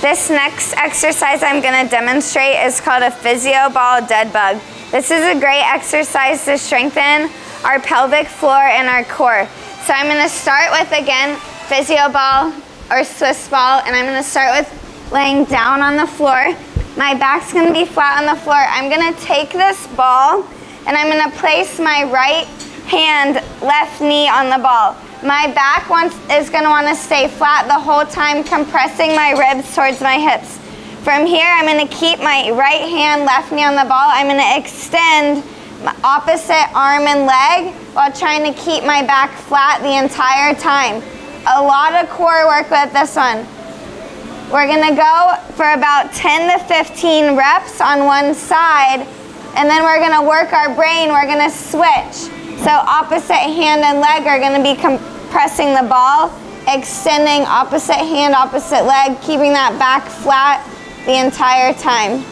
This next exercise I'm gonna demonstrate is called a physio ball dead bug. This is a great exercise to strengthen our pelvic floor and our core. So I'm gonna start with, again, physio ball or Swiss ball, and I'm gonna start with laying down on the floor. My back's gonna be flat on the floor. I'm gonna take this ball and I'm gonna place my right hand, left knee on the ball. My back wants, is gonna wanna stay flat the whole time, compressing my ribs towards my hips. From here, I'm gonna keep my right hand, left knee on the ball. I'm gonna extend my opposite arm and leg while trying to keep my back flat the entire time. A lot of core work with this one. We're gonna go for about 10 to 15 reps on one side, and then we're gonna work our brain, we're gonna switch. So opposite hand and leg are gonna be compressing the ball, extending opposite hand, opposite leg, keeping that back flat the entire time.